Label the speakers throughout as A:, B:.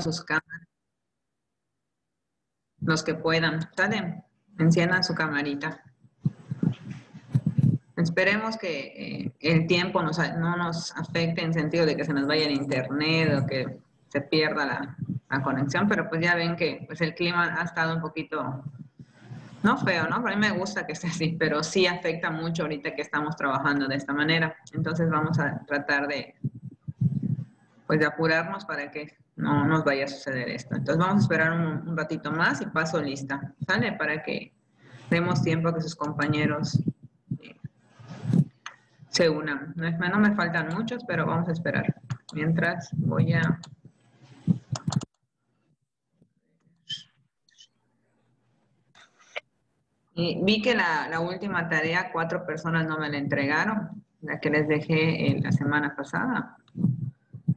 A: sus cámaras. Los que puedan, ¿sale? Enciendan su camarita. Esperemos que eh, el tiempo no nos afecte en sentido de que se nos vaya el internet o que se pierda la, conexión, pero pues ya ven que pues el clima ha estado un poquito, no feo, ¿no? A mí me gusta que esté así, pero sí afecta mucho ahorita que estamos trabajando de esta manera. Entonces vamos a tratar de, pues de apurarnos para que no nos vaya a suceder esto. Entonces vamos a esperar un, ratito más y paso lista, ¿sale? Para que demos tiempo a que sus compañeros eh, se unan. No, me faltan muchos, pero vamos a esperar. Mientras voy a vi que la, última tarea, cuatro personas no me la entregaron, la que les dejé la semana pasada.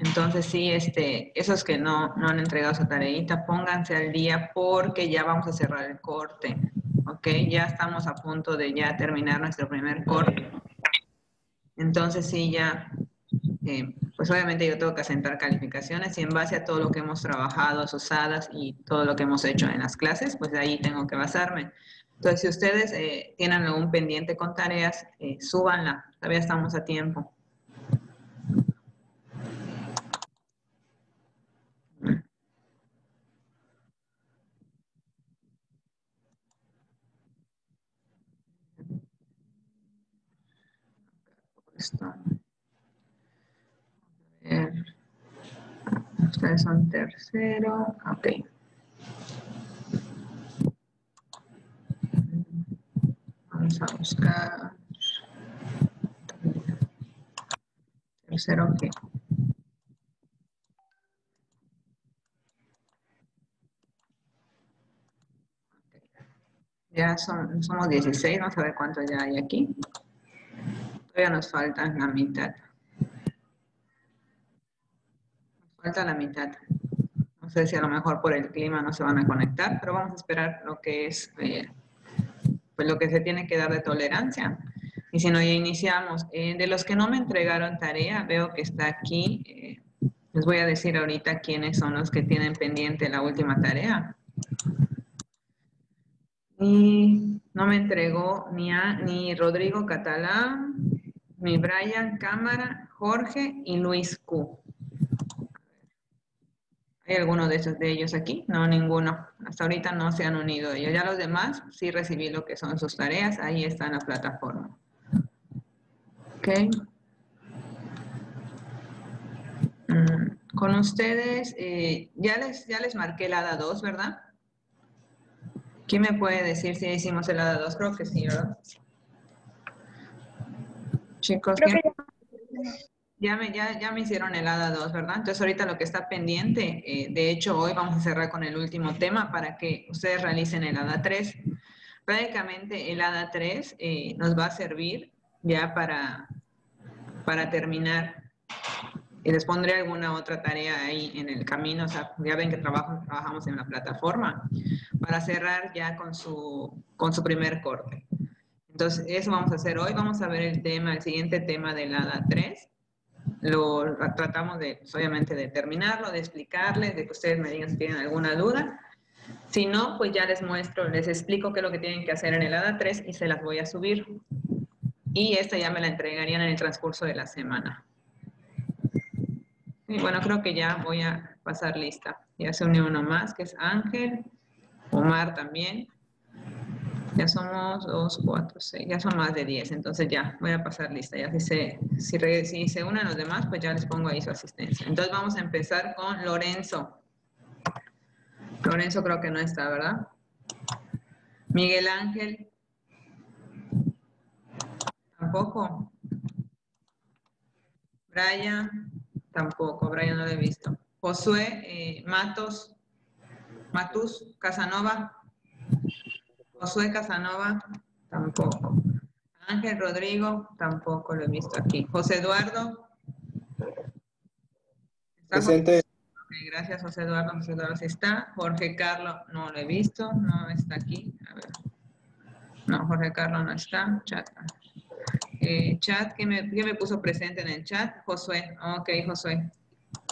A: Entonces, sí, este, esos que no, no han entregado su tareita, pónganse al día porque ya vamos a cerrar el corte. ¿Ok? Ya estamos a punto de ya terminar nuestro primer corte. Entonces, sí, ya, eh, pues obviamente yo tengo que asentar calificaciones y en base a todo lo que hemos trabajado, usadas y todo lo que hemos hecho en las clases, pues de ahí tengo que basarme. Entonces, si ustedes eh, tienen algún pendiente con tareas, eh, súbanla, todavía estamos a tiempo. Esto. A ver. Ustedes son tercero. Ok. Vamos a buscar tercero que Ya son, somos 16, vamos a ver cuánto ya hay aquí. Todavía nos falta la mitad. Nos falta la mitad. No sé si a lo mejor por el clima no se van a conectar, pero vamos a esperar lo que es eh, pues lo que se tiene que dar de tolerancia. Y si no, ya iniciamos. Eh, de los que no me entregaron tarea, veo que está aquí. Eh, les voy a decir ahorita quiénes son los que tienen pendiente la última tarea. Y no me entregó ni, a, ni Rodrigo Catalán, ni Brian Cámara, Jorge y Luis Q. ¿Hay alguno de esos de ellos aquí? No, ninguno. Hasta ahorita no se han unido ellos. Ya los demás sí recibí lo que son sus tareas. Ahí está en la plataforma. Ok. Mm, con ustedes, eh, ya, les, ya les marqué el ADA 2, ¿verdad? ¿Quién me puede decir si hicimos el ADA 2? Creo que sí, ¿verdad? Chicos, ¿quién? Ya me, ya, ya me hicieron el ADA 2, ¿verdad? Entonces ahorita lo que está pendiente, eh, de hecho hoy vamos a cerrar con el último tema para que ustedes realicen el ADA 3. Prácticamente el ADA 3 eh, nos va a servir ya para, para terminar. Y les pondré alguna otra tarea ahí en el camino, o sea, ya ven que trabajo, trabajamos en la plataforma, para cerrar ya con su, con su primer corte. Entonces, eso vamos a hacer hoy. Vamos a ver el tema, el siguiente tema del ADA 3 lo tratamos de, pues, obviamente, de terminarlo, de explicarles, de que ustedes me digan si tienen alguna duda. Si no, pues ya les muestro, les explico qué es lo que tienen que hacer en el ADA 3 y se las voy a subir. Y esta ya me la entregarían en el transcurso de la semana. Y bueno, creo que ya voy a pasar lista. Ya se unió uno más, que es Ángel, Omar también. Ya somos dos, cuatro, seis, ya son más de diez, entonces ya voy a pasar lista. Ya si se, si, se unen los demás, pues ya les pongo ahí su asistencia. Entonces vamos a empezar con Lorenzo. Lorenzo creo que no está, ¿verdad? Miguel Ángel. Tampoco. Brian, tampoco, Brian no lo he visto. Josué, eh, Matos, Matus, Casanova. Josué Casanova, tampoco. Ángel Rodrigo, tampoco lo he visto aquí. José Eduardo.
B: Presente.
A: gracias, José Eduardo. José Eduardo sí está. Jorge Carlos, no lo he visto, no está aquí. A ver. No, Jorge Carlos no está. Chat. Eh, chat, ¿qué me, puso presente en el chat? Josué. Ok, Josué.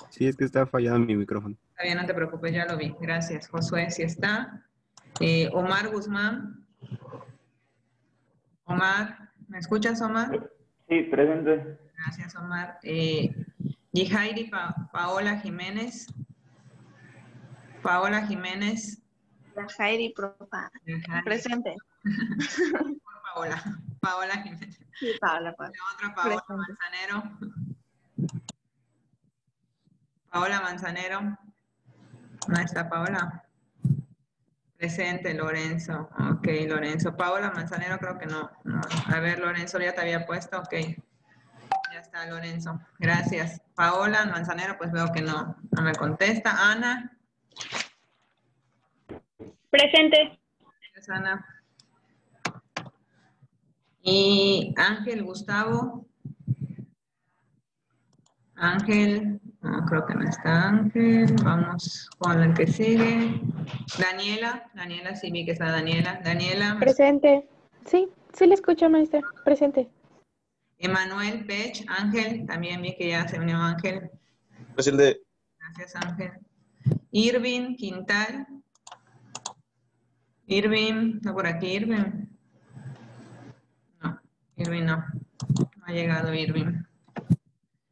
B: Sí, es que está fallado mi micrófono.
A: Está bien, no te preocupes, ya lo vi. Gracias, Josué, si está. Eh, Omar Guzmán. Omar, ¿me escuchas, Omar?
B: Sí, presente.
A: Gracias, Omar. Eh, Yijairi Paola Jiménez. Paola Jiménez.
C: Yajairi Propa. Presente.
A: Paola. Paola Jiménez.
C: Sí, Paola,
A: Paola. La otra Paola Manzanero. Paola Manzanero. ¿No está Paola? Presente, Lorenzo. Ok, Lorenzo. Paola Manzanero creo que no. A ver, Lorenzo, ya te había puesto. Ok. Ya está, Lorenzo. Gracias. Paola Manzanero, pues veo que no, no me contesta. Ana.
D: Presente.
A: Gracias, Ana. Y Ángel Gustavo. Ángel, no, creo que no está Ángel. Vamos con la que sigue. Daniela, Daniela, sí vi que está Daniela. Daniela.
E: Presente. Sí, sí le escucho, maestra. Presente.
A: Emanuel Pech, Ángel, también vi que ya se unió Ángel.
F: Presente.
A: Gracias, Ángel. Irving Quintal. Irving, ¿está por aquí Irving? No, Irving no. No ha llegado Irving.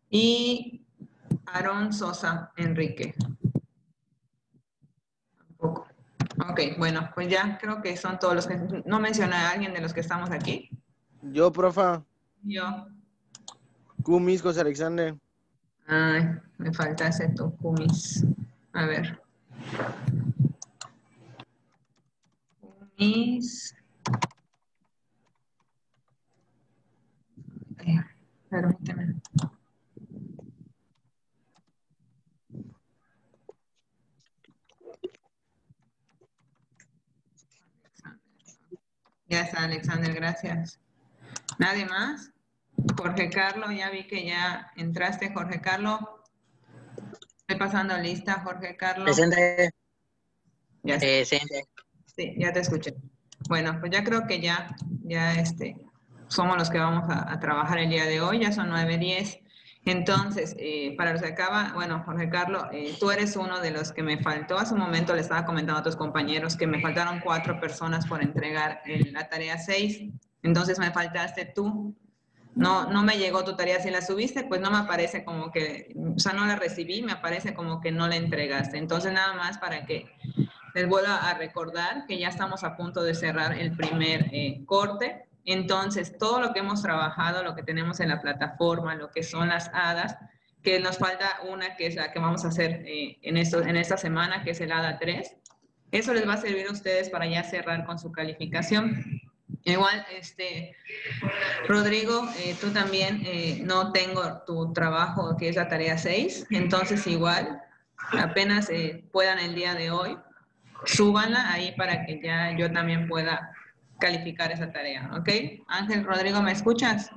A: Y Aaron Sosa Enrique. Tampoco. Ok, bueno, pues ya creo que son todos los que... ¿No menciona a alguien de los que estamos aquí?
F: Yo, profa.
A: Yo.
F: Cumis, José Alexander.
A: Ay, me falta ese tu, Cumis. A ver. Cumis. Permíteme. Ya está, Alexander, gracias. ¿Nadie más? Jorge Carlos, ya vi que ya entraste, Jorge Carlos. Estoy pasando lista, Jorge Carlos.
G: Presente.
A: Ya
G: Presente.
A: Sí, ya te escuché. Bueno, pues ya creo que ya, ya este, somos los que vamos a, a trabajar el día de hoy, ya son 9.10. Entonces, eh, para los que acaba, bueno, Jorge Carlos, eh, tú eres uno de los que me faltó. Hace un momento le estaba comentando a otros compañeros que me faltaron cuatro personas por entregar la tarea 6. Entonces me faltaste tú. No, no me llegó tu tarea. Si la subiste, pues no me aparece como que, o sea, no la recibí, me aparece como que no la entregaste. Entonces, nada más para que les vuelva a recordar que ya estamos a punto de cerrar el primer eh, corte. Entonces, todo lo que hemos trabajado, lo que tenemos en la plataforma, lo que son las hadas, que nos falta una que es la que vamos a hacer eh, en, esto, en esta semana, que es el hada 3. Eso les va a servir a ustedes para ya cerrar con su calificación. Igual, este, Rodrigo, eh, tú también eh, no tengo tu trabajo que es la tarea 6, entonces igual, apenas puedan el día de hoy, súbanla ahí para que ya yo también pueda calificar esa tarea, ¿ok? Ángel Rodrigo, ¿me escuchas?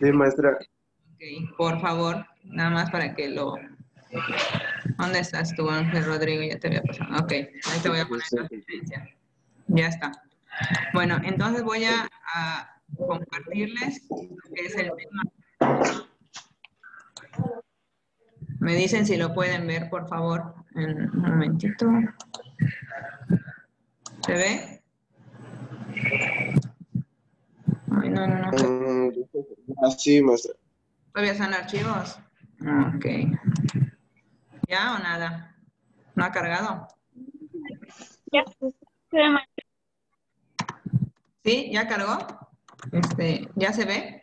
F: Sí, maestra.
A: Ok, por favor, nada más para que lo... ¿Dónde estás tú, Ángel Rodrigo? Ya te había pasado. Ok, ahí te voy a poner la asistencia. Ya está. Bueno, entonces voy a, a compartirles lo que es el tema. Me dicen si lo pueden ver, por favor, un momentito. ¿Se ve? Ay, no, no, no.
F: Mm, Así, maestra.
A: ¿Todavía están archivos? Ok. ¿Ya o nada? ¿No ha cargado?
D: Ya.
A: ¿Sí? ¿Ya cargó? Este, ¿Ya se ve?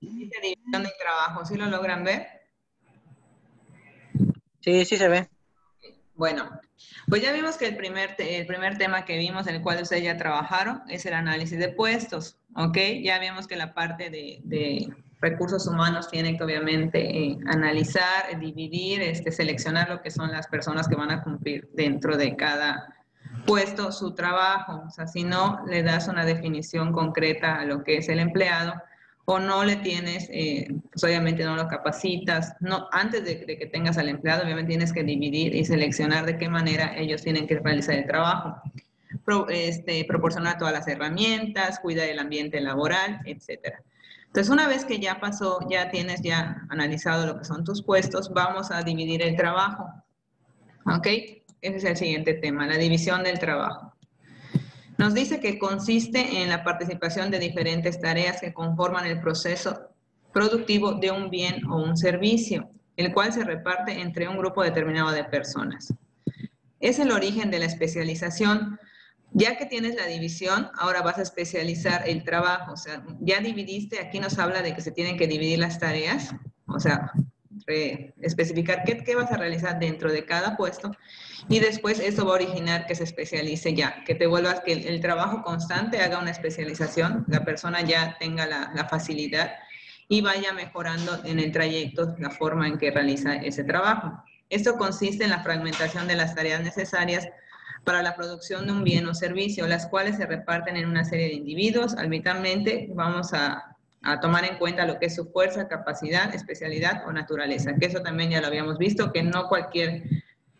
A: Dice división del trabajo. ¿Sí lo logran ver?
G: Sí, sí se ve.
A: Bueno, pues ya vimos que el primer, el primer tema que vimos, en el cual ustedes ya trabajaron, es el análisis de puestos, ¿ok? Ya vimos que la parte de, recursos humanos tiene que obviamente eh, analizar, dividir, este, seleccionar lo que son las personas que van a cumplir dentro de cada puesto su trabajo. O sea, si no le das una definición concreta a lo que es el empleado, o no le tienes, eh, pues obviamente no lo capacitas, no, antes de, que tengas al empleado, obviamente tienes que dividir y seleccionar de qué manera ellos tienen que realizar el trabajo. Este, proporcionar todas las herramientas, cuidar el ambiente laboral, etcétera. Entonces, una vez que ya pasó, ya tienes ya analizado lo que son tus puestos, vamos a dividir el trabajo. ¿Ok? Ese es el siguiente tema, la división del trabajo. Nos dice que consiste en la participación de diferentes tareas que conforman el proceso productivo de un bien o un servicio, el cual se reparte entre un grupo determinado de personas. Es el origen de la especialización. Ya que tienes la división, ahora vas a especializar el trabajo. O sea, ya dividiste, aquí nos habla de que se tienen que dividir las tareas, o sea, especificar qué, qué, vas a realizar dentro de cada puesto y después eso va a originar que se especialice ya, que te vuelvas, que el, trabajo constante haga una especialización, la persona ya tenga la, facilidad y vaya mejorando en el trayecto la forma en que realiza ese trabajo. Esto consiste en la fragmentación de las tareas necesarias para la producción de un bien o servicio, las cuales se reparten en una serie de individuos. Habitualmente vamos a, a, tomar en cuenta lo que es su fuerza, capacidad, especialidad o naturaleza, que eso también ya lo habíamos visto, que no cualquier,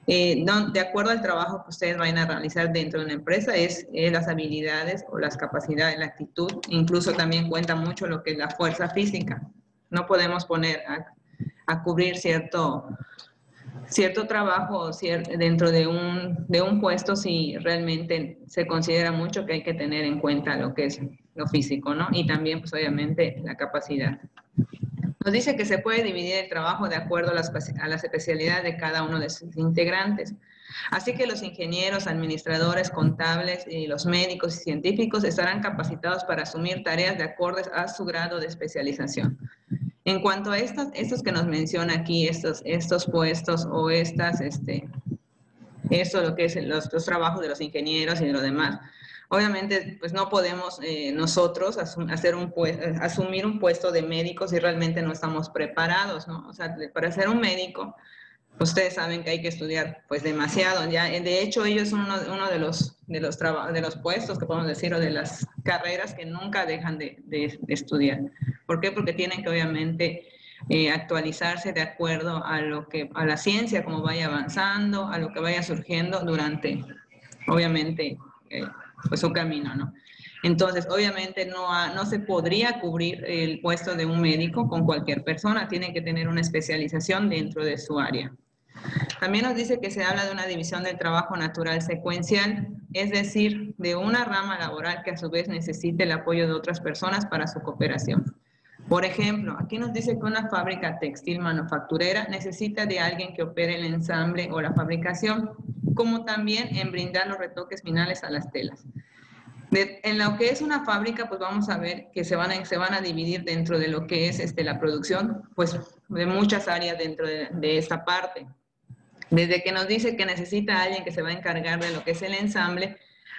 A: eh, no, de acuerdo al trabajo que ustedes vayan a realizar dentro de una empresa, es, es las habilidades o las capacidades, la actitud, incluso también cuenta mucho lo que es la fuerza física. No podemos poner a, a cubrir cierto cierto trabajo dentro de un, de un puesto si realmente se considera mucho que hay que tener en cuenta lo que es lo físico, ¿no? Y también, pues obviamente, la capacidad. Nos dice que se puede dividir el trabajo de acuerdo a las, a especialidades de cada uno de sus integrantes. Así que los ingenieros, administradores, contables y los médicos y científicos estarán capacitados para asumir tareas de acuerdo a su grado de especialización. En cuanto a estos, estos que nos menciona aquí, estos, estos puestos o estas, este, esto lo que es los, los trabajos de los ingenieros y de lo demás, obviamente pues no podemos eh, nosotros hacer un asumir un puesto de médico si realmente no estamos preparados, ¿no? O sea, para ser un médico ustedes saben que hay que estudiar pues demasiado. Ya, de hecho, ellos son uno, uno de, los, de, los de los puestos que podemos decir o de las carreras que nunca dejan de, de, estudiar. ¿Por qué? Porque tienen que obviamente eh, actualizarse de acuerdo a, lo que, a la ciencia, como vaya avanzando, a lo que vaya surgiendo durante, obviamente, eh, pues su camino, ¿no? Entonces, obviamente no, no se podría cubrir el puesto de un médico con cualquier persona, tiene que tener una especialización dentro de su área. También nos dice que se habla de una división del trabajo natural secuencial, es decir, de una rama laboral que a su vez necesite el apoyo de otras personas para su cooperación. Por ejemplo, aquí nos dice que una fábrica textil manufacturera necesita de alguien que opere el ensamble o la fabricación, como también en brindar los retoques finales a las telas. en lo que es una fábrica, pues vamos a ver que se van a, se van a dividir dentro de lo que es este, la producción, pues de muchas áreas dentro de, de esta parte. Desde que nos dice que necesita alguien que se va a encargar de lo que es el ensamble,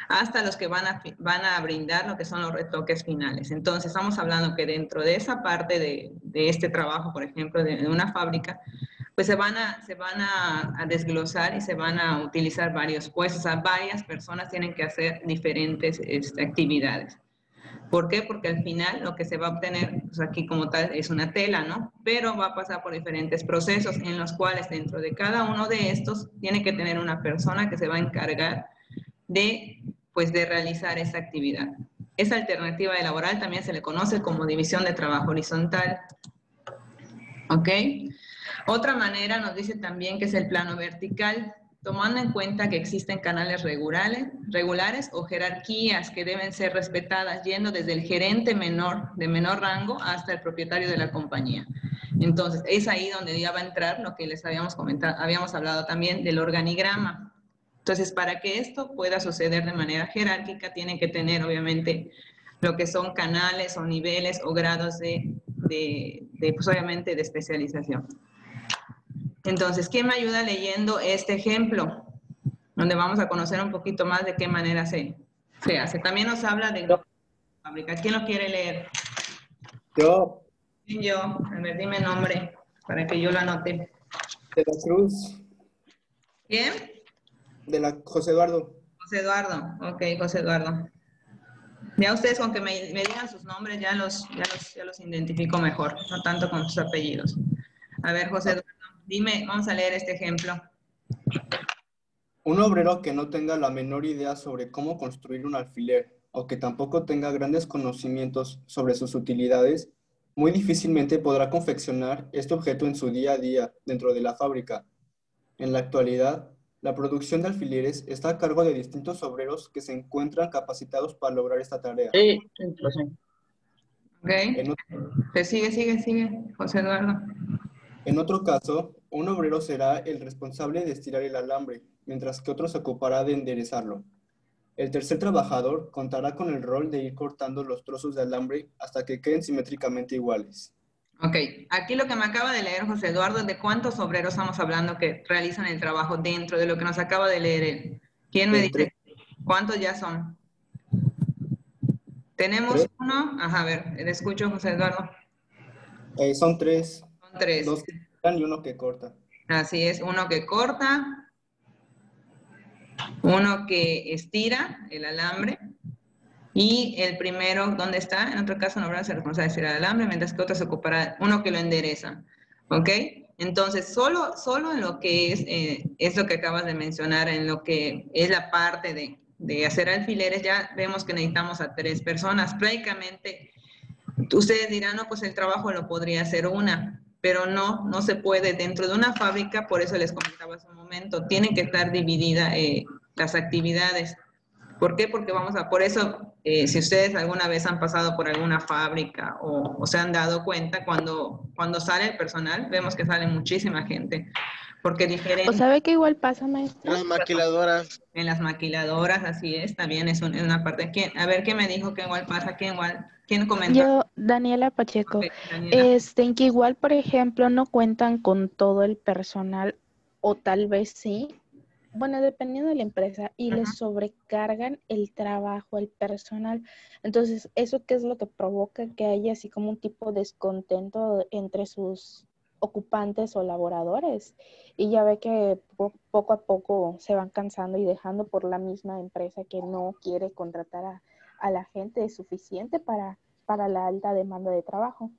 A: hasta los que van a, van a brindar lo que son los retoques finales. Entonces, estamos hablando que dentro de esa parte de, de este trabajo, por ejemplo, de, de, una fábrica, pues se van, a, se van a, desglosar y se van a utilizar varios puestos. O sea, varias personas tienen que hacer diferentes este, actividades. ¿Por qué? Porque al final lo que se va a obtener pues aquí como tal es una tela, ¿no? Pero va a pasar por diferentes procesos en los cuales dentro de cada uno de estos tiene que tener una persona que se va a encargar de, pues, de realizar esa actividad. Esa alternativa de laboral también se le conoce como división de trabajo horizontal. ¿Ok? Otra manera nos dice también que es el plano vertical tomando en cuenta que existen canales regulares, regulares o jerarquías que deben ser respetadas, yendo desde el gerente menor, de menor rango, hasta el propietario de la compañía. Entonces, es ahí donde ya va a entrar lo que les habíamos comentado, habíamos hablado también del organigrama. Entonces, para que esto pueda suceder de manera jerárquica, tiene que tener, obviamente, lo que son canales o niveles o grados de, de, de pues, obviamente, de especialización. Entonces, ¿quién me ayuda leyendo este ejemplo? Donde vamos a conocer un poquito más de qué manera se, se hace. También nos habla de fábrica. ¿Quién lo quiere leer?
F: Yo.
A: Yo. A ver, dime nombre para que yo lo anote.
F: De la Cruz.
A: ¿Quién?
F: De la José Eduardo.
A: José Eduardo. Ok, José Eduardo. Ya ustedes con que me, me digan sus nombres ya los, ya, los, ya los identifico mejor, no tanto con sus apellidos. A ver, José Eduardo. Dime, vamos a leer este ejemplo.
B: Un obrero que no tenga la menor idea sobre cómo construir un alfiler o que tampoco tenga grandes conocimientos sobre sus utilidades, muy difícilmente podrá confeccionar este objeto en su día a día dentro de la fábrica. En la actualidad, la producción de alfileres está a cargo de distintos obreros que se encuentran capacitados para lograr esta tarea.
A: Sí, Ok. sigue, sigue, sigue, José Eduardo.
B: En otro caso, un obrero será el responsable de estirar el alambre, mientras que otro se ocupará de enderezarlo. El tercer trabajador contará con el rol de ir cortando los trozos de alambre hasta que queden simétricamente iguales.
A: Ok, aquí lo que me acaba de leer José Eduardo, ¿de cuántos obreros estamos hablando que realizan el trabajo dentro de lo que nos acaba de leer él? ¿Quién me dice? ¿Cuántos ya son? Tenemos uno, ajá, a ver, le escucho José Eduardo.
B: Eh, son tres.
A: Son tres.
B: Dos que y uno que corta.
A: Así es, uno que corta, uno que estira el alambre y el primero, ¿dónde está? En otro caso, no habrá ser responsable de estirar alambre, mientras que otro se ocupará, uno que lo endereza. ¿Ok? Entonces, solo, solo en lo que es, eh, es lo que acabas de mencionar, en lo que es la parte de, de hacer alfileres, ya vemos que necesitamos a tres personas. Prácticamente, ustedes dirán, no, pues el trabajo lo podría hacer una, pero no, no se puede dentro de una fábrica, por eso les comentaba hace un momento, tienen que estar divididas eh, las actividades. ¿Por qué? Porque vamos a, por eso, eh, si ustedes alguna vez han pasado por alguna fábrica o, se han dado cuenta, cuando, cuando sale el personal, vemos que sale muchísima gente. Porque diferente.
E: ¿O sabe que igual pasa, maestra?
G: En las maquiladoras.
A: En las maquiladoras, así es, también es, una parte. ¿Quién? A ver, ¿qué me dijo que igual pasa? ¿Quién igual? ¿Quién comentó?
E: Yo, Daniela Pacheco. Este, en que igual, por ejemplo, no cuentan con todo el personal, o tal vez sí, bueno, dependiendo de la empresa, y les sobrecargan el trabajo, el personal. Entonces, ¿eso qué es lo que provoca que haya así como un tipo de descontento entre sus ocupantes o laboradores? Y ya ve que poco a poco se van cansando y dejando por la misma empresa que no quiere contratar a, a la gente suficiente para, para la alta demanda de trabajo.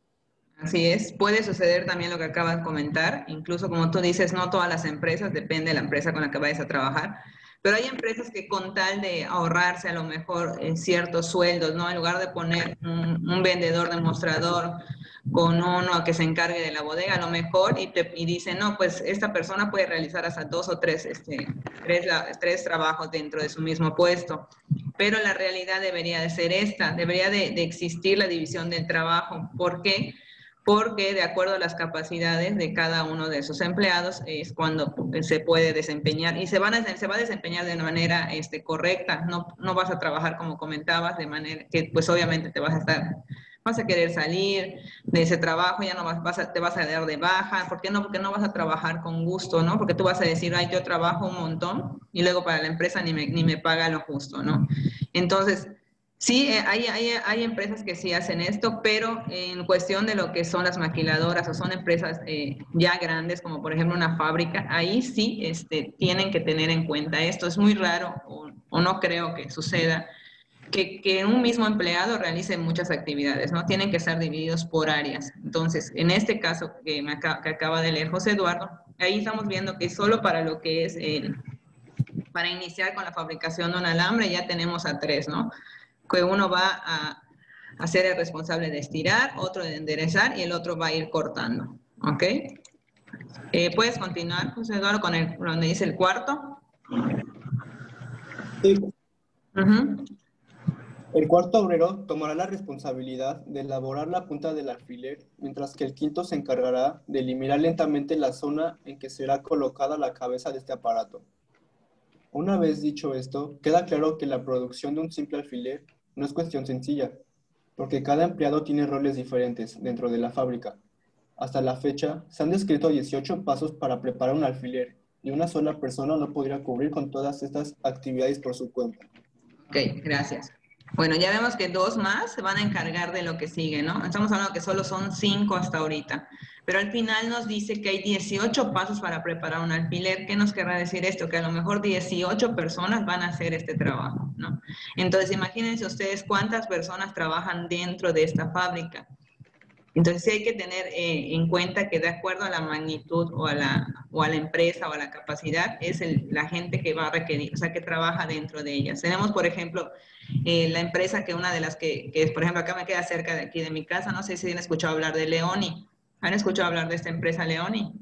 A: Así es, puede suceder también lo que acabas de comentar, incluso como tú dices, no todas las empresas, depende de la empresa con la que vayas a trabajar, pero hay empresas que con tal de ahorrarse a lo mejor eh, ciertos sueldos, ¿no? En lugar de poner un, vendedor demostrador con uno que se encargue de la bodega, a lo mejor, y, te, y dice, no, pues esta persona puede realizar hasta dos o tres, este, tres, tres trabajos dentro de su mismo puesto. Pero la realidad debería de ser esta, debería de, de existir la división del trabajo. ¿Por qué? porque de acuerdo a las capacidades de cada uno de esos empleados es cuando se puede desempeñar y se, van se va a desempeñar de manera este, correcta, no, no vas a trabajar como comentabas, de manera que pues obviamente te vas a estar, vas a querer salir de ese trabajo, ya no vas, vas a, te vas a dar de baja, ¿por qué no? Porque no vas a trabajar con gusto, ¿no? Porque tú vas a decir, ay, yo trabajo un montón y luego para la empresa ni me, ni me paga lo justo, ¿no? Entonces, Sí, eh, hay, hay, hay, empresas que sí hacen esto, pero en cuestión de lo que son las maquiladoras o son empresas eh, ya grandes, como por ejemplo una fábrica, ahí sí este, tienen que tener en cuenta esto. Es muy raro o, no creo que suceda que, que, un mismo empleado realice muchas actividades, ¿no? Tienen que ser divididos por áreas. Entonces, en este caso que, me acaba, que acaba de leer José Eduardo, ahí estamos viendo que solo para lo que es el, para iniciar con la fabricación de un alambre ya tenemos a tres, ¿no? Que uno va a, ser el responsable de estirar, otro de enderezar y el otro va a ir cortando. ¿Ok? Eh, ¿Puedes continuar, José Eduardo, con el, donde dice el cuarto?
B: Sí. El cuarto obrero tomará la responsabilidad de elaborar la punta del alfiler, mientras que el quinto se encargará de eliminar lentamente la zona en que será colocada la cabeza de este aparato. Una vez dicho esto, queda claro que la producción de un simple alfiler no es cuestión sencilla, porque cada empleado tiene roles diferentes dentro de la fábrica. Hasta la fecha, se han descrito 18 pasos para preparar un alfiler y una sola persona no podría cubrir con todas estas actividades por su cuenta.
A: Ok, gracias. Bueno, ya vemos que dos más se van a encargar de lo que sigue, ¿no? Estamos hablando que solo son cinco hasta ahorita. Pero al final nos dice que hay 18 pasos para preparar un alfiler. ¿Qué nos querrá decir esto? Que a lo mejor 18 personas van a hacer este trabajo, ¿no? Entonces, imagínense ustedes cuántas personas trabajan dentro de esta fábrica. Entonces sí hay que tener eh, en cuenta que de acuerdo a la magnitud o a la, o a la empresa o a la capacidad, es el, la gente que va a requerir, o sea, que trabaja dentro de ellas. Tenemos, por ejemplo, eh, la empresa que una de las que, que, por ejemplo, acá me queda cerca de aquí de mi casa, no sé si han escuchado hablar de Leoni. ¿Han escuchado hablar de esta empresa Leoni?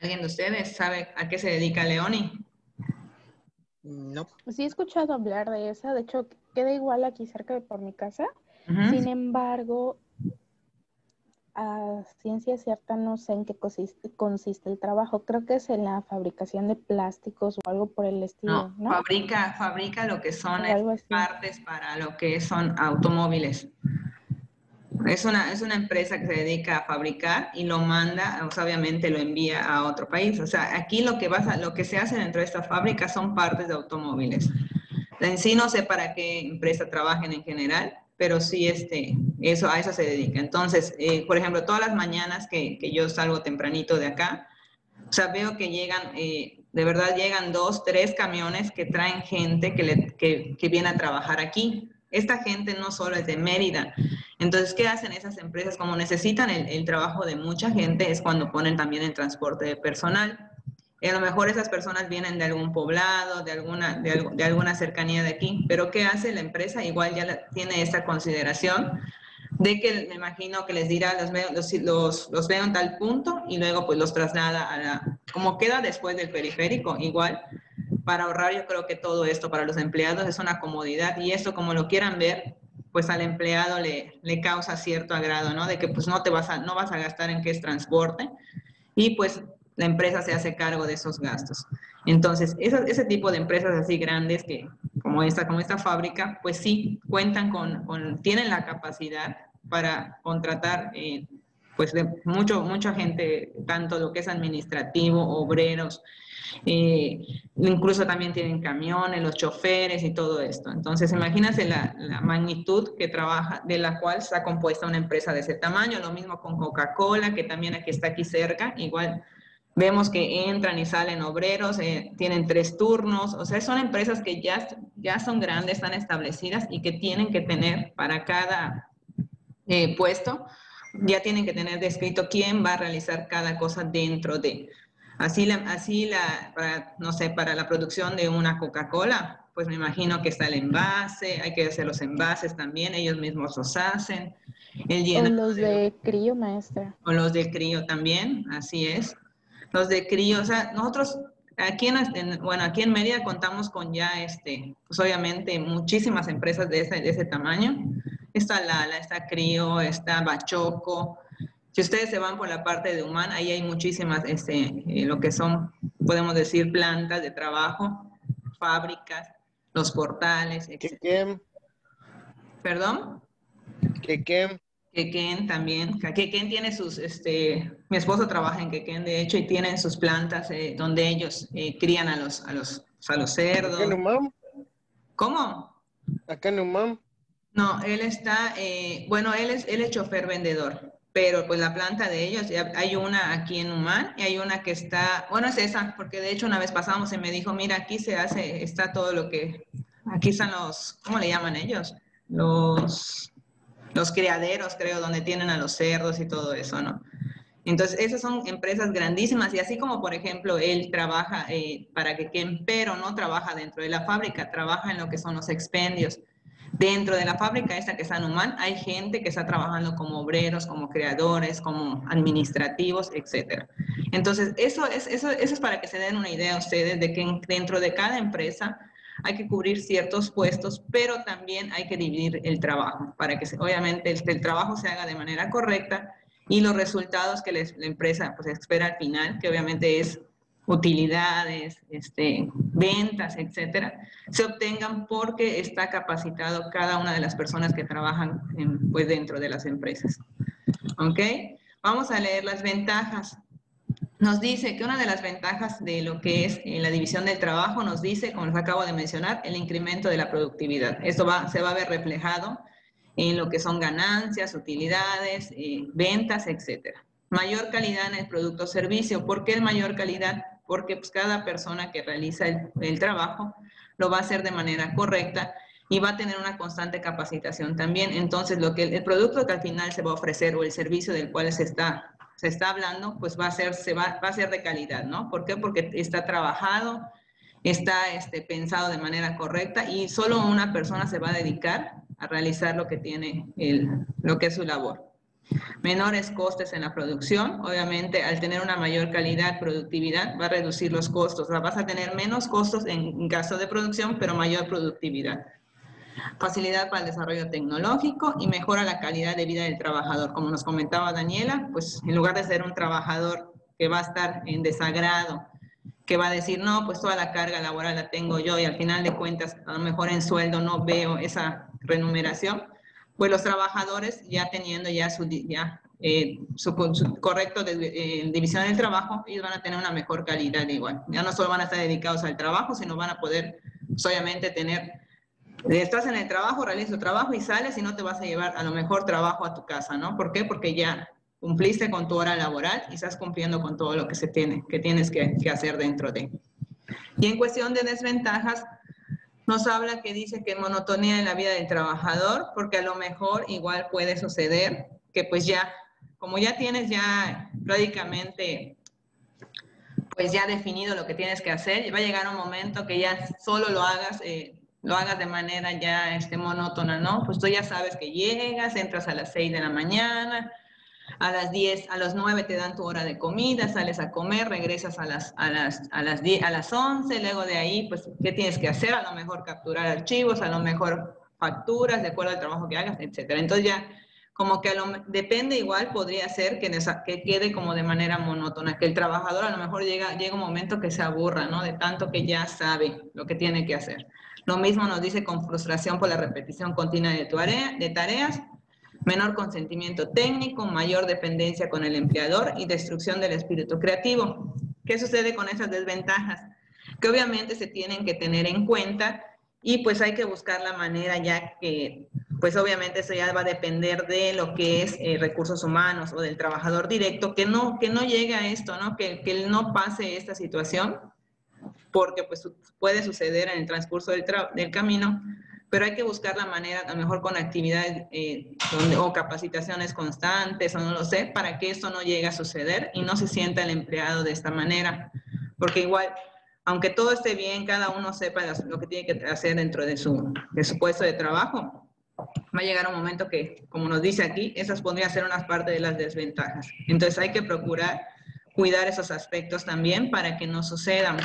A: ¿Alguien de ustedes sabe a qué se dedica Leoni?
E: No. Sí he escuchado hablar de esa, de hecho queda igual aquí cerca de por mi casa. Sin embargo, a ciencia cierta no sé en qué consiste, el trabajo. Creo que es en la fabricación de plásticos o algo por el estilo.
A: No, Fabrica, fabrica lo que son partes para lo que son automóviles. Es una, es una empresa que se dedica a fabricar y lo manda, obviamente lo envía a otro país. O sea, aquí lo que, vas lo que se hace dentro de esta fábrica son partes de automóviles. En sí no sé para qué empresa trabajen en general, pero sí este, eso, a eso se dedica. Entonces, eh, por ejemplo, todas las mañanas que, que, yo salgo tempranito de acá, o veo que llegan, eh, de verdad llegan dos, tres camiones que traen gente que, le, que, que viene a trabajar aquí. Esta gente no solo es de Mérida. Entonces, ¿qué hacen esas empresas? Como necesitan el, el trabajo de mucha gente, es cuando ponen también el transporte de personal. Y a lo mejor esas personas vienen de algún poblado, de alguna, de, alguna cercanía de aquí, pero ¿qué hace la empresa? Igual ya tiene esta consideración de que me imagino que les dirá, los veo, los, los, los veo en tal punto y luego pues los traslada a la, como queda después del periférico, igual para ahorrar yo creo que todo esto para los empleados es una comodidad y esto como lo quieran ver, pues al empleado le, le causa cierto agrado, ¿no? De que pues no te vas a, no vas a gastar en qué es transporte y pues la empresa se hace cargo de esos gastos. Entonces, ese, tipo de empresas así grandes que como esta, como esta fábrica, pues sí, cuentan con, con tienen la capacidad para contratar eh, pues de mucho, mucha gente, tanto lo que es administrativo, obreros, eh, incluso también tienen camiones, los choferes y todo esto. Entonces, imagínense la, la, magnitud que trabaja, de la cual está compuesta una empresa de ese tamaño. Lo mismo con Coca-Cola, que también aquí está aquí cerca, igual vemos que entran y salen obreros, eh, tienen tres turnos, o sea, son empresas que ya, ya son grandes, están establecidas y que tienen que tener para cada eh, puesto, ya tienen que tener descrito quién va a realizar cada cosa dentro de. Así, la, así la, para, no sé, para la producción de una Coca-Cola, pues me imagino que está el envase, hay que hacer los envases también, ellos mismos los hacen.
E: El o los de crío, maestra.
A: O los de crío también, así es. Los de crío, o sea, nosotros aquí en, bueno, aquí en Mérida contamos con ya, este, pues obviamente muchísimas empresas de ese, de ese tamaño. Está Lala, está Crío, está Bachoco, si ustedes se van por la parte de humana, ahí hay muchísimas, este, eh, lo que son, podemos decir, plantas de trabajo, fábricas, los portales, etc.
G: ¿Qué,
A: ¿Perdón?
G: ¿Qué,
A: Quequén también. Quequén tiene sus, este, mi esposo trabaja en Quequén, de hecho, y tienen sus plantas eh, donde ellos eh, crían a los, a los, a los cerdos.
G: ¿Acá en Umam?
A: ¿Cómo?
G: ¿Acá en Umam?
A: No, él está, eh, bueno, él es, él es chofer vendedor pero pues la planta de ellos, hay una aquí en Humán y hay una que está, bueno, es esa, porque de hecho una vez pasamos y me dijo, mira, aquí se hace, está todo lo que, aquí están los, ¿cómo le llaman ellos? Los, los criaderos, creo, donde tienen a los cerdos y todo eso, ¿no? Entonces, esas son empresas grandísimas y así como, por ejemplo, él trabaja eh, para que pero no trabaja dentro de la fábrica, trabaja en lo que son los expendios. Dentro de la fábrica esta que está en Humán hay gente que está trabajando como obreros, como creadores, como administrativos, etc. Entonces, eso es, eso, eso es para que se den una idea ustedes de que dentro de cada empresa hay que cubrir ciertos puestos, pero también hay que dividir el trabajo para que obviamente el, el, trabajo se haga de manera correcta y los resultados que les, la empresa pues, espera al final, que obviamente es utilidades, este, ventas, etcétera, se obtengan porque está capacitado cada una de las personas que trabajan en, pues, dentro de las empresas. ¿Ok? Vamos a leer las ventajas. Nos dice que una de las ventajas de lo que es en la división del trabajo, nos dice, como les acabo de mencionar, el incremento de la productividad. Esto va, se va a ver reflejado en lo que son ganancias, utilidades, eh, ventas, etcétera. Mayor calidad en el producto o servicio. ¿Por qué mayor calidad? Porque pues, cada persona que realiza el, el, trabajo lo va a hacer de manera correcta y va a tener una constante capacitación también. Entonces, lo que el, producto que al final se va a ofrecer o el servicio del cual se está, se está hablando, pues va a ser, se va, va a ser de calidad, ¿no? ¿Por qué? Porque está trabajado, está este, pensado de manera correcta y solo una persona se va a dedicar a realizar lo que tiene el, lo que es su labor. Menores costes en la producción, obviamente al tener una mayor calidad, productividad, va a reducir los costos. vas a tener menos costos en caso de producción, pero mayor productividad. Facilidad para el desarrollo tecnológico y mejora la calidad de vida del trabajador. Como nos comentaba Daniela, pues en lugar de ser un trabajador que va a estar en desagrado, que va a decir, no, pues toda la carga laboral la tengo yo y al final de cuentas, a lo mejor en sueldo no veo esa remuneración, pues los trabajadores ya teniendo ya su, ya, eh, su, correcto de, eh, división del trabajo, ellos van a tener una mejor calidad igual. Ya no solo van a estar dedicados al trabajo, sino van a poder, pues, obviamente, tener, estás en el trabajo, realizas tu trabajo y sales y no te vas a llevar a lo mejor trabajo a tu casa, ¿no? ¿Por qué? Porque ya cumpliste con tu hora laboral y estás cumpliendo con todo lo que se tiene, que tienes que, hacer dentro de. Y en cuestión de desventajas, nos habla que dice que monotonía en la vida del trabajador, porque a lo mejor igual puede suceder que pues ya, como ya tienes ya prácticamente pues ya definido lo que tienes que hacer, va a llegar un momento que ya solo lo hagas, eh, lo hagas de manera ya este, monótona, ¿no? Pues tú ya sabes que llegas, entras a las 6 de la mañana, a las 10, a las 9 te dan tu hora de comida, sales a comer, regresas a las, a las, a las, 10, a las 11, luego de ahí, pues, ¿qué tienes que hacer? A lo mejor capturar archivos, a lo mejor facturas, de acuerdo al trabajo que hagas, etcétera. Entonces ya, como que a lo, depende igual, podría ser que, que quede como de manera monótona, que el trabajador a lo mejor llega, llega un momento que se aburra, ¿no? De tanto que ya sabe lo que tiene que hacer. Lo mismo nos dice con frustración por la repetición continua de, tareas, menor consentimiento técnico, mayor dependencia con el empleador y destrucción del espíritu creativo. ¿Qué sucede con esas desventajas? Que obviamente se tienen que tener en cuenta y pues hay que buscar la manera ya que, pues obviamente eso ya va a depender de lo que es eh, recursos humanos o del trabajador directo, que no, que no llegue a esto, ¿no? Que, que no pase esta situación, porque pues puede suceder en el transcurso del, del camino, pero hay que buscar la manera, a lo mejor con actividades eh, o capacitaciones constantes, o no lo sé, para que esto no llegue a suceder y no se sienta el empleado de esta manera. Porque igual, aunque todo esté bien, cada uno sepa lo que tiene que hacer dentro de su, de su puesto de trabajo, va a llegar un momento que, como nos dice aquí, esas podrían ser una parte de las desventajas. Entonces hay que procurar cuidar esos aspectos también para que no sucedan.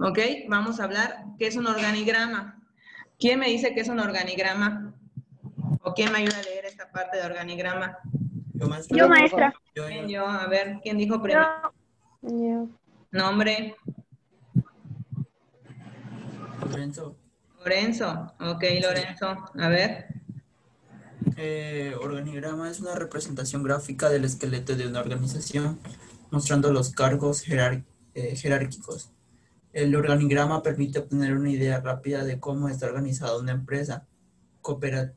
A: ¿Ok? Vamos a hablar qué es un organigrama. ¿Quién me dice que es un organigrama? ¿O quién me ayuda a leer esta parte de organigrama?
D: Yo, maestra. Yo, maestra.
A: Yo, A ver, ¿quién dijo primero? Yo. Nombre.
H: Lorenzo.
A: Lorenzo. Ok, Lorenzo. A ver.
H: Eh, organigrama es una representación gráfica del esqueleto de una organización, mostrando los cargos eh, jerárquicos. El organigrama permite obtener una idea rápida de cómo está organizada una empresa,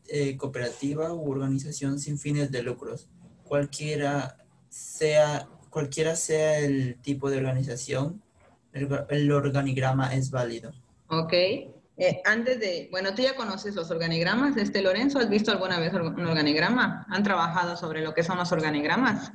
H: eh, cooperativa u organización sin fines de lucros. Cualquiera sea, cualquiera sea el tipo de organización, el, organigrama es válido.
A: Ok. Eh, antes de, bueno, tú ya conoces los organigramas, este Lorenzo, ¿has visto alguna vez un organigrama? ¿Han trabajado sobre lo que son los organigramas?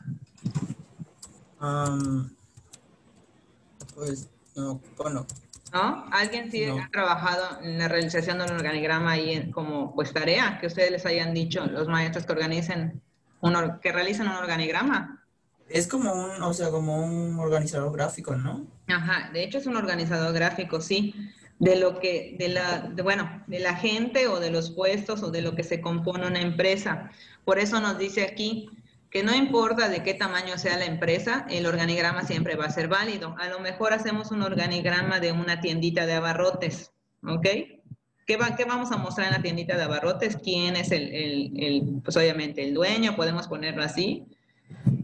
H: pues no, bueno.
A: ¿No? ¿Alguien sí ha trabajado en la realización de un organigrama ahí como pues tarea que ustedes les hayan dicho, los maestros que organicen, un que realicen un organigrama?
H: Es como un, o sea, como un organizador gráfico, ¿no?
A: Ajá, de hecho es un organizador gráfico, sí, de lo que, de la, bueno, de la gente o de los puestos o de lo que se compone una empresa. Por eso nos dice aquí, que no importa de qué tamaño sea la empresa, el organigrama siempre va a ser válido. A lo mejor hacemos un organigrama de una tiendita de abarrotes, ¿ok? ¿Qué, va, qué vamos a mostrar en la tiendita de abarrotes? ¿Quién es el, el, pues obviamente el dueño, podemos ponerlo así.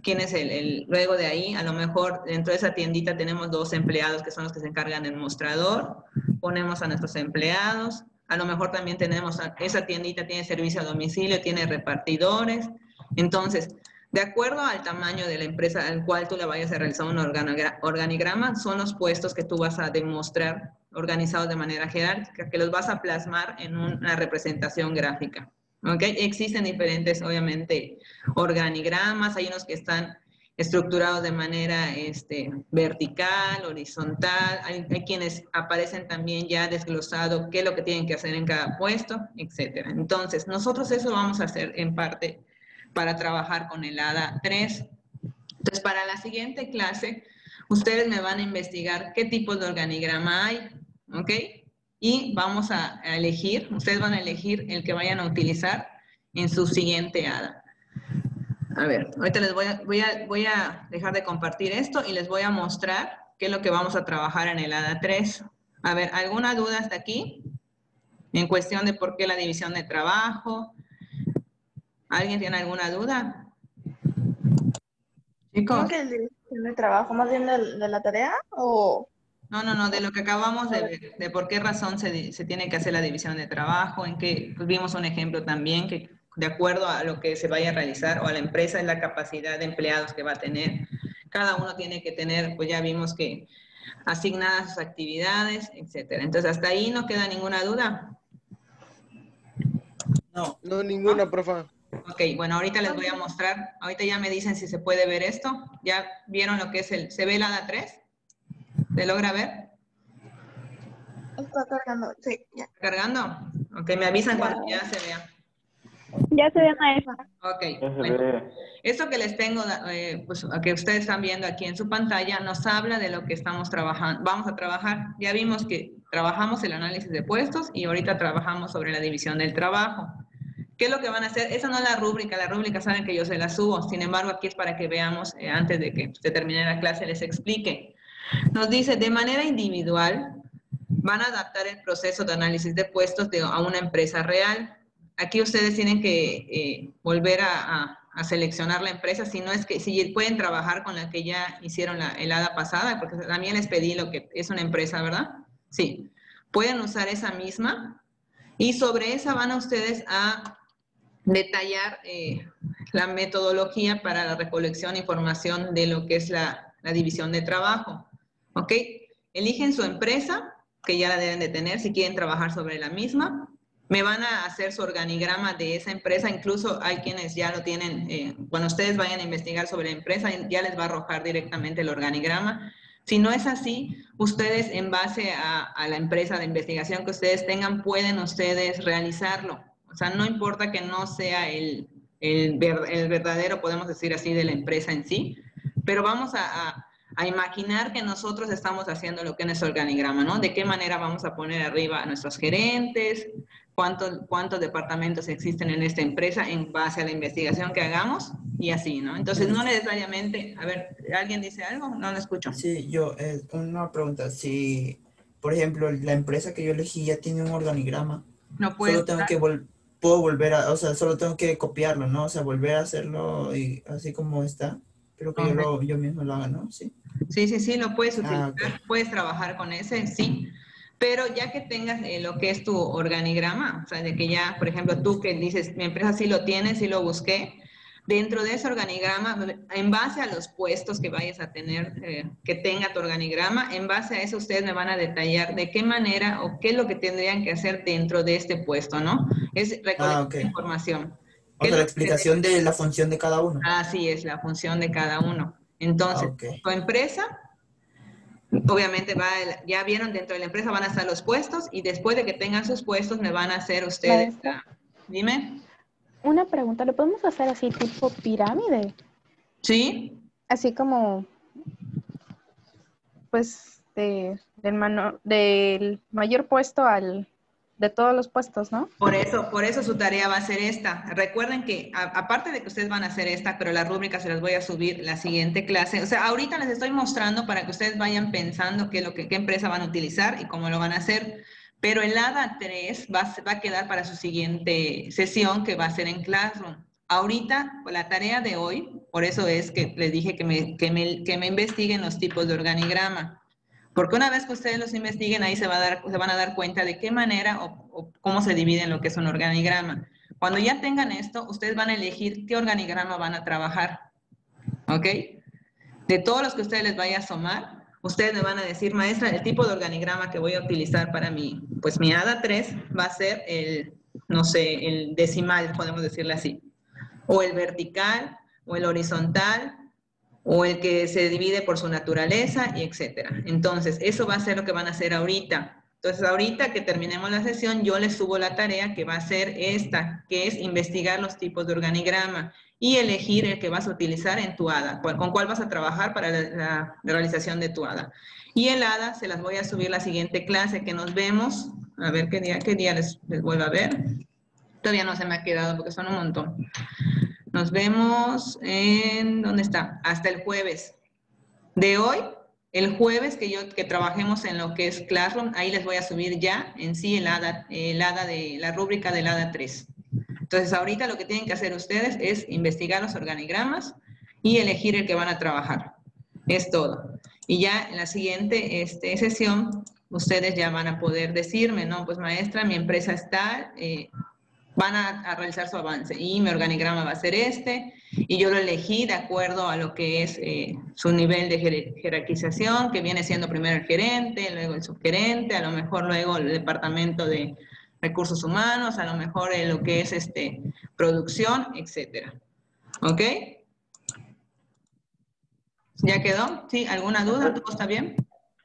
A: ¿Quién es el, el, luego de ahí? A lo mejor dentro de esa tiendita tenemos dos empleados que son los que se encargan del mostrador. Ponemos a nuestros empleados. A lo mejor también tenemos, esa tiendita tiene servicio a domicilio, tiene repartidores. Entonces, De acuerdo al tamaño de la empresa al cual tú le vayas a realizar un organigrama, son los puestos que tú vas a demostrar organizados de manera jerárquica, que los vas a plasmar en una representación gráfica. ¿Ok? Existen diferentes, obviamente, organigramas, hay unos que están estructurados de manera este, vertical, horizontal, hay, quienes aparecen también ya desglosado qué es lo que tienen que hacer en cada puesto, etcétera. Entonces, nosotros eso vamos a hacer en parte para trabajar con el ADA 3. Entonces, para la siguiente clase, ustedes me van a investigar qué tipo de organigrama hay, ¿ok? Y vamos a, elegir, ustedes van a elegir el que vayan a utilizar en su siguiente ADA. A ver, ahorita les voy a, voy a, voy a dejar de compartir esto y les voy a mostrar qué es lo que vamos a trabajar en el ADA 3. A ver, ¿alguna duda hasta aquí? En cuestión de por qué la división de trabajo, ¿Alguien tiene alguna duda?
C: Chicos. que el trabajo más bien de, la tarea o...?
A: No, no, no, de lo que acabamos de ver, de por qué razón se, se tiene que hacer la división de trabajo, en que pues, vimos un ejemplo también que de acuerdo a lo que se vaya a realizar o a la empresa es la capacidad de empleados que va a tener. Cada uno tiene que tener, pues ya vimos que asignadas sus actividades, etcétera. Entonces, hasta ahí no queda ninguna duda.
G: No, no ninguna, profa.
A: Ok, bueno, ahorita les voy a mostrar. Ahorita ya me dicen si se puede ver esto. ¿Ya vieron lo que es el... ¿Se ve el ADA 3? ¿Se logra ver?
C: Está cargando, sí.
A: Ya. ¿Está cargando? Ok, me avisan cuando ya se vea.
D: Ya se ve, maestra.
A: Ok, bueno. Esto que les tengo, eh, pues que ustedes están viendo aquí en su pantalla, nos habla de lo que estamos trabajando. Vamos a trabajar. Ya vimos que trabajamos el análisis de puestos y ahorita trabajamos sobre la división del trabajo. ¿Qué es lo que van a hacer? Esa no es la rúbrica, la rúbrica saben que yo se la subo, sin embargo aquí es para que veamos, eh, antes de que se termine la clase, les explique. Nos dice, de manera individual, van a adaptar el proceso de análisis de puestos de, a una empresa real. Aquí ustedes tienen que eh, volver a, seleccionar la empresa, si no es que, si pueden trabajar con la que ya hicieron la helada pasada, porque también les pedí lo que es una empresa, ¿verdad? Sí. Pueden usar esa misma y sobre esa van a ustedes a detallar eh, la metodología para la recolección e información de lo que es la, la, división de trabajo. ¿Ok? Eligen su empresa, que ya la deben de tener si quieren trabajar sobre la misma. Me van a hacer su organigrama de esa empresa, incluso hay quienes ya lo tienen, eh, cuando ustedes vayan a investigar sobre la empresa, ya les va a arrojar directamente el organigrama. Si no es así, ustedes en base a, a la empresa de investigación que ustedes tengan, pueden ustedes realizarlo. O sea, no importa que no sea el, el, el verdadero, podemos decir así, de la empresa en sí, pero vamos a, a, imaginar que nosotros estamos haciendo lo que es nuestro organigrama, ¿no? De qué manera vamos a poner arriba a nuestros gerentes, cuántos, cuántos departamentos existen en esta empresa en base a la investigación que hagamos y así, ¿no? Entonces, no necesariamente, a ver, ¿alguien dice algo? No lo escucho.
H: Sí, yo, eh, una pregunta, si, por ejemplo, la empresa que yo elegí ya tiene un organigrama,
A: no puedo.
H: Solo tengo que volver puedo volver a, o sea, solo tengo que copiarlo, ¿no? O sea, volver a hacerlo y así como está, pero que yo, lo, yo, mismo lo haga, ¿no? Sí.
A: Sí, sí, sí, lo puedes ah, utilizar, puedes trabajar con ese, sí. Pero ya que tengas eh, lo que es tu organigrama, o sea, de que ya, por ejemplo, tú que dices, mi empresa sí lo tiene, sí lo busqué, Dentro de ese organigrama, en base a los puestos que vayas a tener, eh, que tenga tu organigrama, en base a eso ustedes me van a detallar de qué manera o qué es lo que tendrían que hacer dentro de este puesto, ¿no? Es recolectar ah, información.
H: O sea, la explicación de la función de cada uno.
A: Así es, la función de cada uno. Entonces, ah, tu empresa, obviamente va, ya vieron dentro de la empresa van a estar los puestos y después de que tengan sus puestos me van a hacer ustedes. Dime.
E: Una pregunta, ¿lo podemos hacer así tipo pirámide?
A: Sí.
E: Así como, pues, de, del, mano, del mayor puesto al de todos los puestos, ¿no?
A: Por eso, por eso su tarea va a ser esta. Recuerden que aparte de que ustedes van a hacer esta, pero la rúbrica se las voy a subir la siguiente clase. O sea, ahorita les estoy mostrando para que ustedes vayan pensando qué, lo que, qué empresa van a utilizar y cómo lo van a hacer. Pero el ADA 3 va, va, a quedar para su siguiente sesión que va a ser en Classroom. Ahorita, la tarea de hoy, por eso es que les dije que me, que me, que me investiguen los tipos de organigrama. Porque una vez que ustedes los investiguen, ahí se, va a dar, se van a dar cuenta de qué manera o, cómo se divide en lo que es un organigrama. Cuando ya tengan esto, ustedes van a elegir qué organigrama van a trabajar. ¿Ok? De todos los que ustedes les vaya a sumar, ustedes me van a decir, maestra, el tipo de organigrama que voy a utilizar para mi, pues mi ADA 3 va a ser el, no sé, el decimal, podemos decirle así. O el vertical, o el horizontal, o el que se divide por su naturaleza, y etcétera. Entonces, eso va a ser lo que van a hacer ahorita. Entonces, ahorita que terminemos la sesión, yo les subo la tarea que va a ser esta, que es investigar los tipos de organigrama y elegir el que vas a utilizar en tu ADA, con cuál vas a trabajar para la, realización de tu ADA. Y el ADA se las voy a subir la siguiente clase, que nos vemos, a ver qué día, qué día les, les vuelvo a ver. Todavía no se me ha quedado porque son un montón. Nos vemos en, ¿dónde está? Hasta el jueves. De hoy el jueves que yo que trabajemos en lo que es Classroom, ahí les voy a subir ya en sí el ADA, el ADA de la rúbrica del ADA 3. Entonces, ahorita lo que tienen que hacer ustedes es investigar los organigramas y elegir el que van a trabajar. Es todo. Y ya en la siguiente este, sesión, ustedes ya van a poder decirme, no, pues maestra, mi empresa está, eh, van a, realizar su avance y mi organigrama va a ser este y yo lo elegí de acuerdo a lo que es eh, su nivel de jerarquización, que viene siendo primero el gerente, luego el subgerente, a lo mejor luego el departamento de recursos humanos, a lo mejor lo que es este, producción, etcétera. ¿Ok? ¿Ya quedó? ¿Sí? ¿Alguna duda? ¿Todo está bien?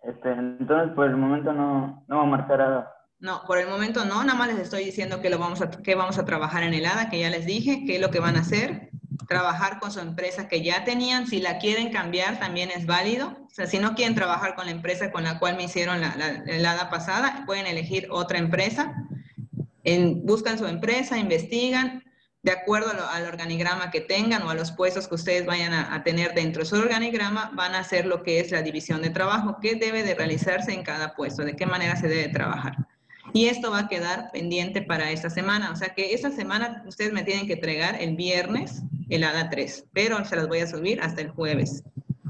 I: Este, entonces, por el momento no, no va a marcar nada.
A: No, por el momento no, nada más les estoy diciendo que, lo vamos a, que vamos a trabajar en el ADA, que ya les dije, qué es lo que van a hacer, trabajar con su empresa que ya tenían, si la quieren cambiar también es válido, o sea, si no quieren trabajar con la empresa con la cual me hicieron la, la, ADA pasada, pueden elegir otra empresa, en, buscan su empresa, investigan, de acuerdo al organigrama que tengan o a los puestos que ustedes vayan a, a, tener dentro de su organigrama, van a hacer lo que es la división de trabajo, qué debe de realizarse en cada puesto, de qué manera se debe trabajar. Y esto va a quedar pendiente para esta semana. O sea que esta semana ustedes me tienen que entregar el viernes el ADA 3, pero se las voy a subir hasta el jueves.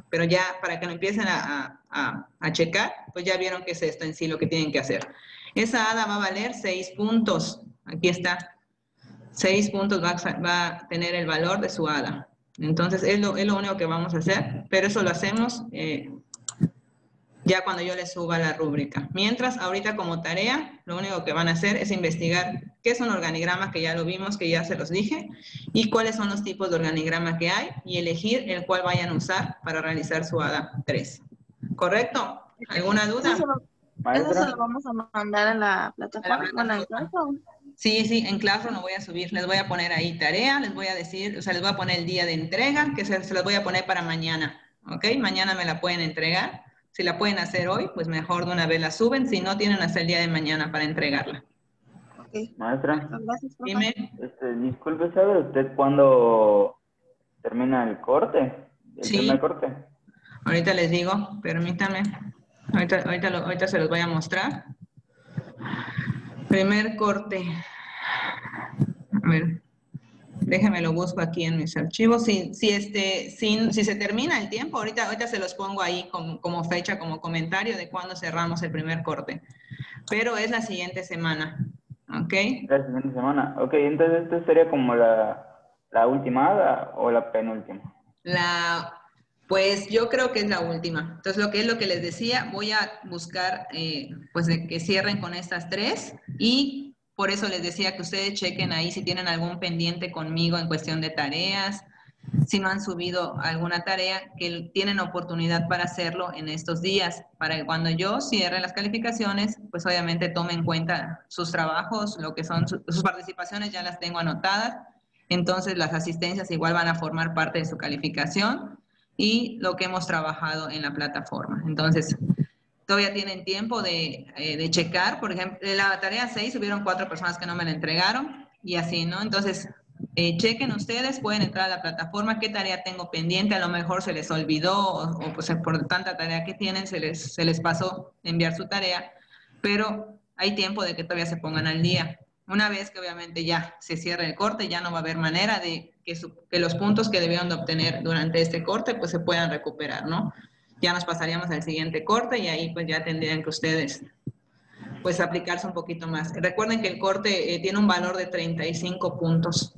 A: Pero ya para que lo empiecen a, a, a checar, pues ya vieron que es esto en sí lo que tienen que hacer. Esa ADA va a valer 6 puntos. Aquí está. 6 puntos va a, va a, tener el valor de su ADA. Entonces es lo, es lo único que vamos a hacer, pero eso lo hacemos eh, ya cuando yo les suba la rúbrica. Mientras, ahorita como tarea, lo único que van a hacer es investigar qué es un organigrama, que ya lo vimos, que ya se los dije, y cuáles son los tipos de organigrama que hay, y elegir el cual vayan a usar para realizar su ADA 3. ¿Correcto? ¿Alguna duda?
C: Eso se lo vamos a mandar en la plataforma, en Classroom.
A: Sí, sí, en Classroom lo voy a subir. Les voy a poner ahí tarea, les voy a decir, o sea, les voy a poner el día de entrega, que se, se los voy a poner para mañana. ¿Ok? Mañana me la pueden entregar si la pueden hacer hoy, pues mejor de una vez la suben. Si no, tienen hasta el día de mañana para entregarla.
I: Maestra,
A: Dime.
I: Este, disculpe, ¿sabe usted cuándo termina el corte? ¿El
A: sí.
I: corte?
A: Ahorita les digo, permítanme. Ahorita, ahorita, lo, ahorita se los voy a mostrar. Primer corte. A ver. Déjenme lo busco aquí en mis archivos. Si, si, este, si, si se termina el tiempo, ahorita, ahorita se los pongo ahí como, como fecha, como comentario de cuándo cerramos el primer corte. Pero es la siguiente semana. ¿Ok?
I: La siguiente semana. Ok, entonces esto sería como la, la última o la penúltima.
A: La, pues yo creo que es la última. Entonces, lo que es lo que les decía, voy a buscar, eh, pues, que cierren con estas tres y por eso les decía que ustedes chequen ahí si tienen algún pendiente conmigo en cuestión de tareas, si no han subido alguna tarea, que tienen oportunidad para hacerlo en estos días, para que cuando yo cierre las calificaciones, pues obviamente tomen en cuenta sus trabajos, lo que son sus participaciones ya las tengo anotadas, entonces las asistencias igual van a formar parte de su calificación y lo que hemos trabajado en la plataforma. Entonces, todavía tienen tiempo de, eh, de, checar. Por ejemplo, en la tarea 6 hubieron cuatro personas que no me la entregaron y así, ¿no? Entonces, eh, chequen ustedes, pueden entrar a la plataforma, qué tarea tengo pendiente, a lo mejor se les olvidó o, pues por tanta tarea que tienen se les, se les pasó enviar su tarea, pero hay tiempo de que todavía se pongan al día. Una vez que obviamente ya se cierre el corte, ya no va a haber manera de que, su, que los puntos que debieron de obtener durante este corte pues se puedan recuperar, ¿no? ya nos pasaríamos al siguiente corte y ahí pues ya tendrían que ustedes pues aplicarse un poquito más. Recuerden que el corte eh, tiene un valor de 35 puntos.